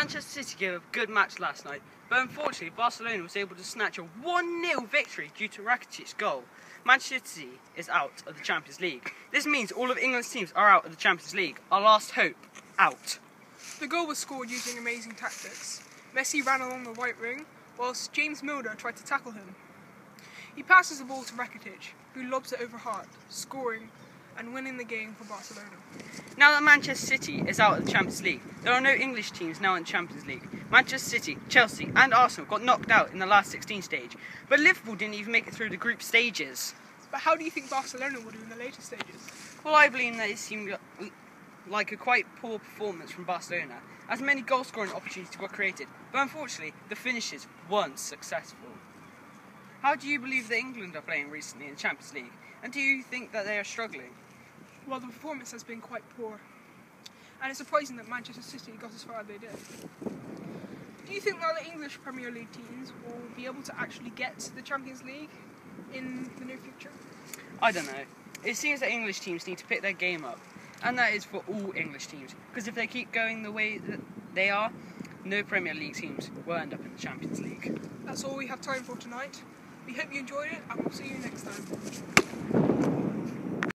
Manchester City gave a good match last night, but unfortunately Barcelona was able to snatch a 1-0 victory due to Rakitic's goal. Manchester City is out of the Champions League. This means all of England's teams are out of the Champions League. Our last hope, out. The goal was scored using amazing tactics. Messi ran along the right wing, whilst James Milner tried to tackle him. He passes the ball to Rakitic, who lobs it over Hart, scoring and winning the game for Barcelona. Now that Manchester City is out of the Champions League, there are no English teams now in the Champions League. Manchester City, Chelsea, and Arsenal got knocked out in the last 16 stage, but Liverpool didn't even make it through the group stages. But how do you think Barcelona will do in the later stages? Well, I believe that it seemed like a quite poor performance from Barcelona, as many goal scoring opportunities were created, but unfortunately, the finishes weren't successful. How do you believe that England are playing recently in the Champions League, and do you think that they are struggling? Well, the performance has been quite poor, and it's surprising that Manchester City got as far as they did. Do you think that the English Premier League teams will be able to actually get to the Champions League in the near future? I don't know. It seems that English teams need to pick their game up, and that is for all English teams. Because if they keep going the way that they are, no Premier League teams will end up in the Champions League. That's all we have time for tonight. We hope you enjoyed it, and we'll see you next time.